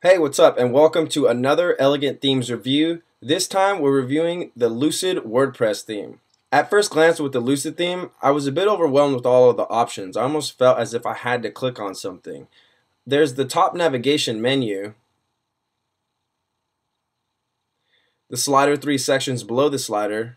Hey, what's up, and welcome to another Elegant Themes review. This time we're reviewing the Lucid WordPress theme. At first glance with the Lucid theme, I was a bit overwhelmed with all of the options. I almost felt as if I had to click on something. There's the top navigation menu, the slider three sections below the slider,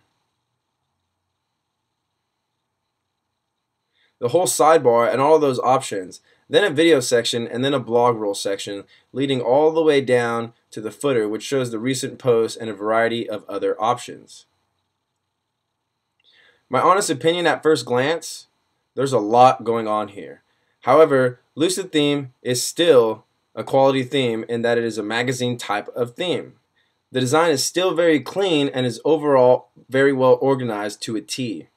the whole sidebar and all those options, then a video section, and then a blog roll section, leading all the way down to the footer, which shows the recent posts and a variety of other options. My honest opinion at first glance, there's a lot going on here. However, Lucid Theme is still a quality theme in that it is a magazine type of theme. The design is still very clean and is overall very well organized to a T.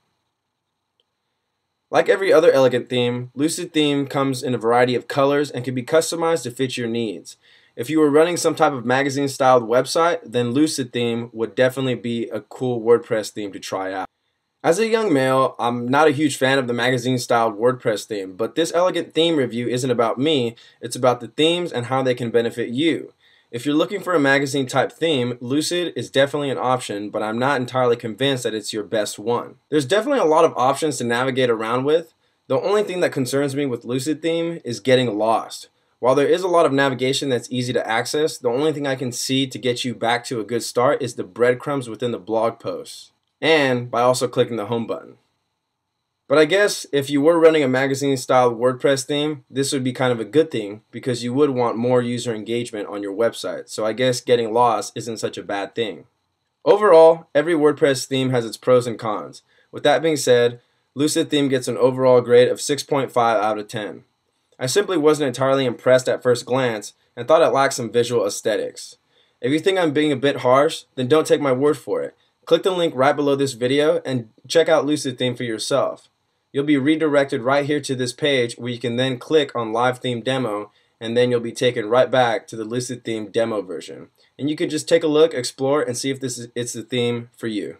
Like every other elegant theme, Lucid Theme comes in a variety of colors and can be customized to fit your needs. If you were running some type of magazine styled website, then Lucid Theme would definitely be a cool WordPress theme to try out. As a young male, I'm not a huge fan of the magazine styled WordPress theme, but this elegant theme review isn't about me, it's about the themes and how they can benefit you. If you're looking for a magazine type theme, Lucid is definitely an option, but I'm not entirely convinced that it's your best one. There's definitely a lot of options to navigate around with. The only thing that concerns me with Lucid theme is getting lost. While there is a lot of navigation that's easy to access, the only thing I can see to get you back to a good start is the breadcrumbs within the blog posts, and by also clicking the home button. But I guess if you were running a magazine style WordPress theme, this would be kind of a good thing because you would want more user engagement on your website. So I guess getting lost isn't such a bad thing. Overall, every WordPress theme has its pros and cons. With that being said, Lucid Theme gets an overall grade of 6.5 out of 10. I simply wasn't entirely impressed at first glance and thought it lacked some visual aesthetics. If you think I'm being a bit harsh, then don't take my word for it. Click the link right below this video and check out Lucid Theme for yourself you'll be redirected right here to this page where you can then click on live theme demo and then you'll be taken right back to the Lucid theme demo version. And you can just take a look, explore, and see if this is it's the theme for you.